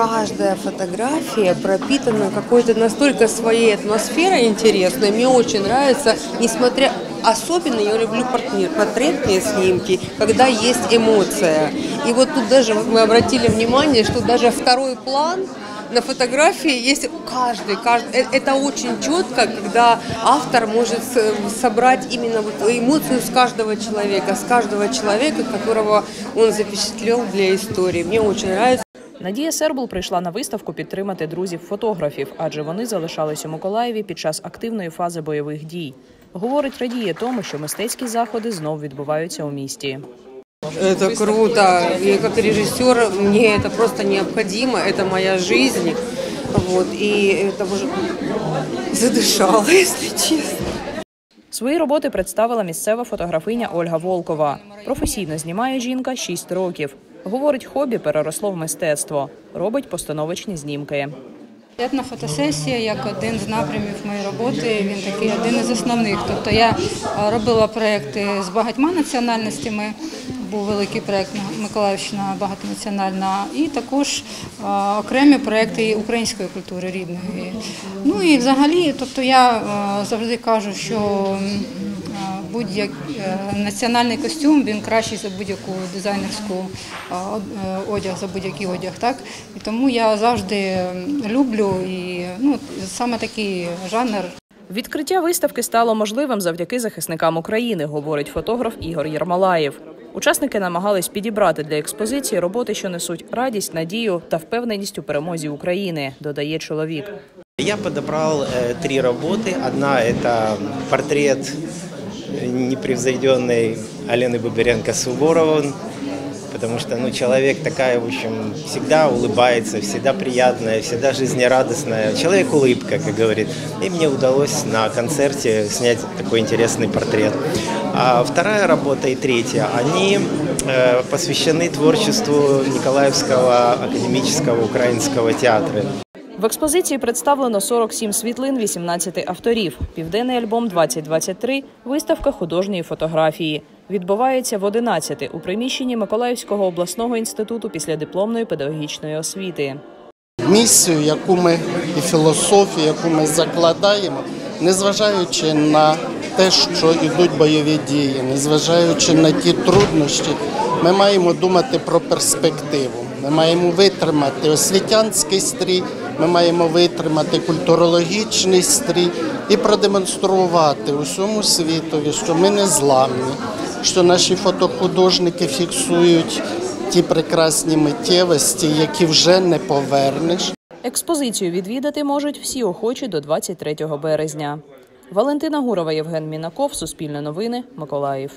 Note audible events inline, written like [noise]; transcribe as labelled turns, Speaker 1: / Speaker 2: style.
Speaker 1: Каждая фотография пропитана какой-то настолько своей атмосферой интересной. Мне очень нравится, несмотря... Особенно я люблю партнер, портретные снимки, когда есть эмоция. И вот тут даже мы обратили внимание, что даже второй план на фотографии есть каждый, каждый. Э, Это очень четко, когда автор может с- собрать именно вот эмоцию с каждого человека, с каждого человека, которого он запечатлел для истории. Мне очень нравится.
Speaker 2: Надія Сербул прийшла на виставку підтримати друзів-фотографів, адже вони залишались у Миколаєві під час активної фази бойових дій. Говорить, радіє тому, що мистецькі заходи знов відбуваються у місті.
Speaker 1: Это круто. И как режиссер мне это просто необходимо. Это моя жизнь. Вот. И это уже задышала, [laughs] если честно.
Speaker 2: Свої роботи представила місцева фотографиня Ольга Волкова. Професійно знімає жінка 6 років. Говорить, хобі переросло в мистецтво. Робить постановочні знімки.
Speaker 3: Етна фотосесія як один з напрямів моєї роботи. Він такий один із основних. Тобто я е, робила проекти з багатьма національностями. Був великий проект Миколаївщина багатонаціональна, і також е, окремі проекти української культури рідної. Ну і взагалі, тобто я е, завжди кажу, що будь-як е, національний костюм він кращий за будь-яку дизайнерську е, од- е, одяг, за будь-який одяг. Так? І тому я завжди м, люблю і ну, саме такий жанр
Speaker 2: Відкриття виставки стало можливим завдяки захисникам України, говорить фотограф Ігор Єрмалаєв. Учасники намагались підібрати для експозиції роботи, що несуть радість, надію та впевненість у перемозі України, додає чоловік.
Speaker 4: Я подобрал э, три работы. Одна – это портрет непревзойденной Алены Бабиренко-Суворова, потому что ну, человек такая, в общем, всегда улыбается, всегда приятная, всегда жизнерадостная. Человек улыбка, как говорит. И мне удалось на концерте снять такой интересный портрет. А вторая работа и третья, они э, посвящены творчеству Николаевского академического украинского театра.
Speaker 2: В експозиції представлено 47 світлин 18 авторів. Південний альбом 2023 – виставка художньої фотографії. Відбувається в 11 у приміщенні Миколаївського обласного інституту післядипломної педагогічної освіти.
Speaker 5: місію, яку ми і філософію, яку ми закладаємо, незважаючи на те, що йдуть бойові дії, незважаючи на ті труднощі, ми маємо думати про перспективу. Ми маємо витримати освітянський стрій, ми маємо витримати культурологічний стрій і продемонструвати усьому світові, що ми не зламні, що наші фотохудожники фіксують ті прекрасні миттєвості, які вже не повернеш.
Speaker 2: Експозицію відвідати можуть всі охочі до 23 березня. Валентина Гурова, Євген Мінаков, Суспільне новини, Миколаїв.